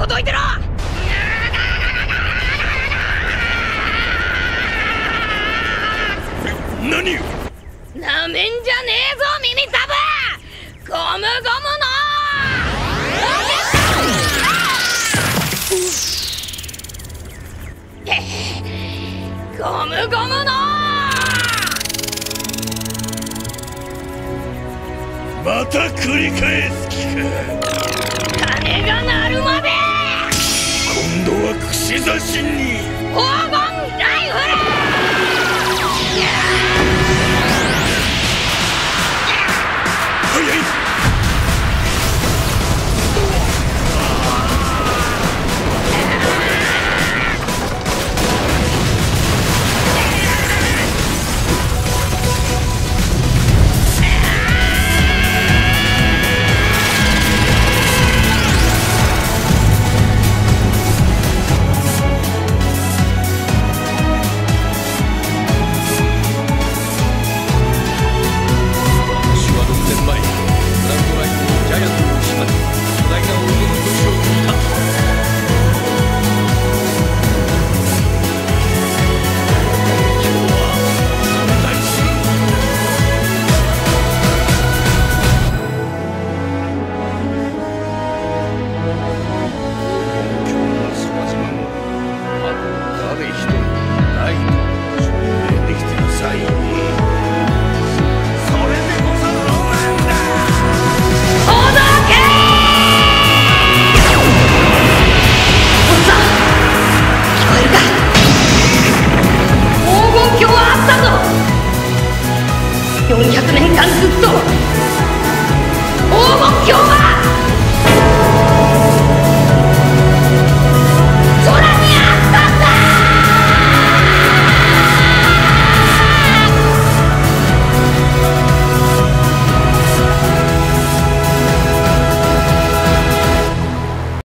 こどいてろ！何なめんじゃねえぞ耳たぶゴムゴムのゴムゴムの！また繰り返す気かしざに黄金ライフル！い。400年間ずっと黄金鏡は